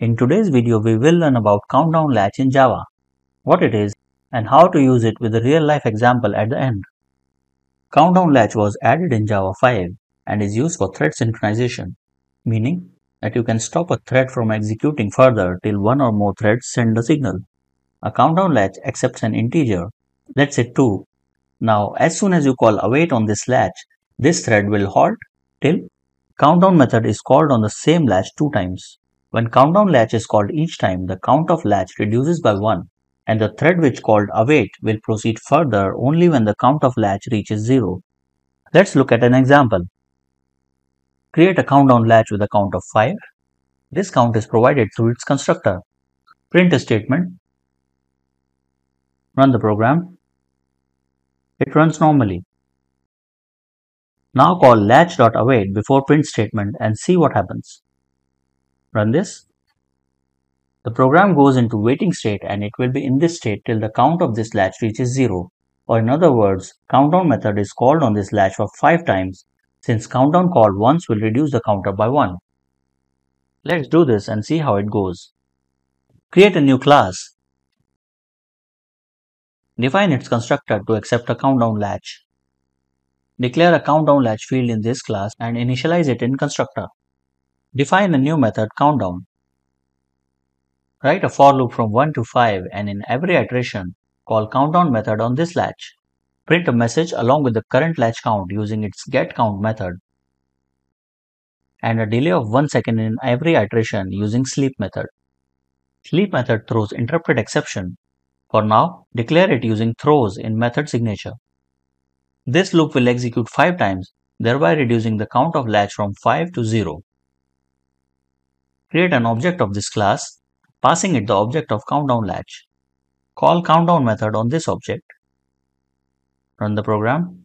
In today's video, we will learn about countdown latch in Java, what it is, and how to use it with a real-life example at the end. Countdown latch was added in Java 5 and is used for thread synchronization, meaning that you can stop a thread from executing further till one or more threads send a signal. A countdown latch accepts an integer, let's say 2. Now, as soon as you call await on this latch, this thread will halt till countdown method is called on the same latch two times. When countdown latch is called each time, the count of latch reduces by 1 and the thread which called await will proceed further only when the count of latch reaches 0. Let's look at an example. Create a countdown latch with a count of 5. This count is provided through its constructor. Print a statement. Run the program. It runs normally. Now call latch.await before print statement and see what happens. Run this. The program goes into waiting state and it will be in this state till the count of this latch reaches 0 or in other words, countdown method is called on this latch for 5 times since countdown call once will reduce the counter by 1. Let's do this and see how it goes. Create a new class. Define its constructor to accept a countdown latch. Declare a countdown latch field in this class and initialize it in constructor. Define a new method countdown. Write a for loop from 1 to 5 and in every iteration, call countdown method on this latch. Print a message along with the current latch count using its getCount method. And a delay of 1 second in every iteration using sleep method. Sleep method throws interrupted exception. For now, declare it using throws in method signature. This loop will execute 5 times, thereby reducing the count of latch from 5 to 0. Create an object of this class passing it the object of countdown latch. Call countdown method on this object. Run the program.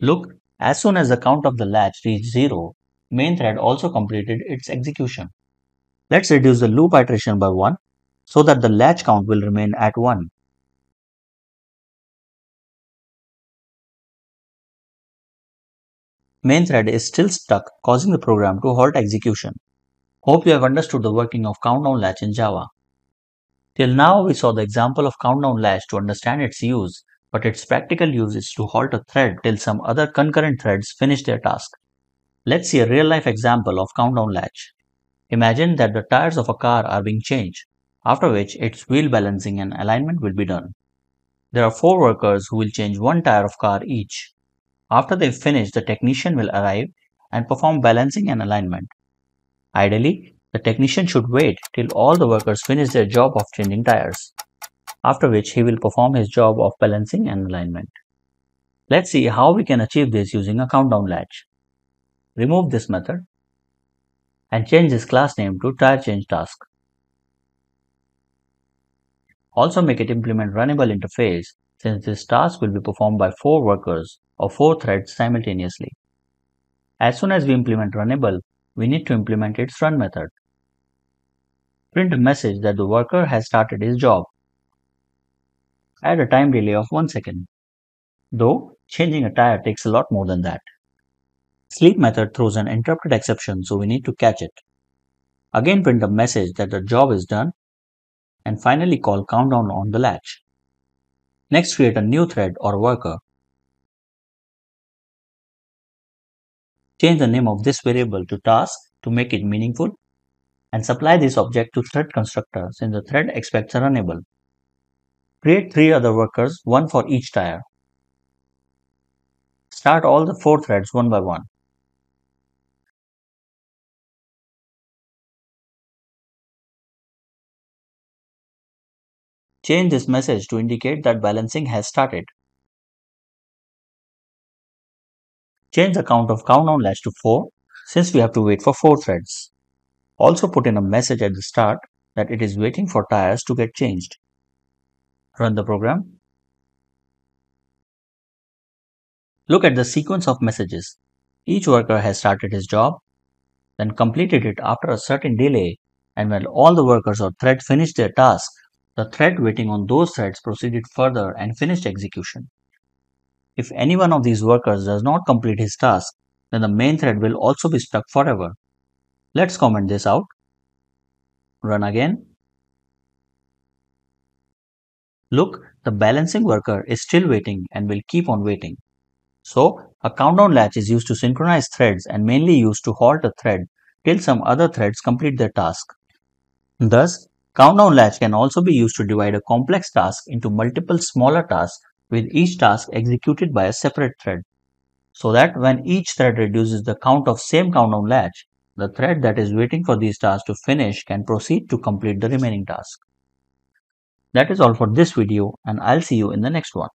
Look, as soon as the count of the latch reached 0, main thread also completed its execution. Let's reduce the loop iteration by 1 so that the latch count will remain at 1. Main thread is still stuck, causing the program to halt execution. Hope you have understood the working of countdown latch in Java. Till now, we saw the example of countdown latch to understand its use, but its practical use is to halt a thread till some other concurrent threads finish their task. Let's see a real-life example of countdown latch. Imagine that the tires of a car are being changed, after which its wheel balancing and alignment will be done. There are four workers who will change one tire of car each. After they finish, the technician will arrive and perform balancing and alignment. Ideally, the technician should wait till all the workers finish their job of changing tires, after which he will perform his job of balancing and alignment. Let's see how we can achieve this using a countdown latch. Remove this method and change this class name to tire change task. Also make it implement runnable interface since this task will be performed by four workers or four threads simultaneously. As soon as we implement runnable, we need to implement its run method. Print a message that the worker has started his job. Add a time delay of 1 second. Though, changing a tire takes a lot more than that. Sleep method throws an interrupted exception so we need to catch it. Again print a message that the job is done and finally call countdown on the latch. Next create a new thread or worker Change the name of this variable to task to make it meaningful and supply this object to thread constructor since the thread expects a runnable. Create three other workers, one for each tire. Start all the four threads one by one. Change this message to indicate that balancing has started. Change the count of countdown latch to 4 since we have to wait for 4 threads. Also put in a message at the start that it is waiting for tires to get changed. Run the program. Look at the sequence of messages. Each worker has started his job, then completed it after a certain delay, and when all the workers or threads finished their task, the thread waiting on those threads proceeded further and finished execution. If any one of these workers does not complete his task, then the main thread will also be stuck forever. Let's comment this out. Run again. Look, the balancing worker is still waiting and will keep on waiting. So, a countdown latch is used to synchronize threads and mainly used to halt a thread till some other threads complete their task. Thus, countdown latch can also be used to divide a complex task into multiple smaller tasks with each task executed by a separate thread. So that when each thread reduces the count of same countdown latch, the thread that is waiting for these tasks to finish can proceed to complete the remaining task. That is all for this video and I'll see you in the next one.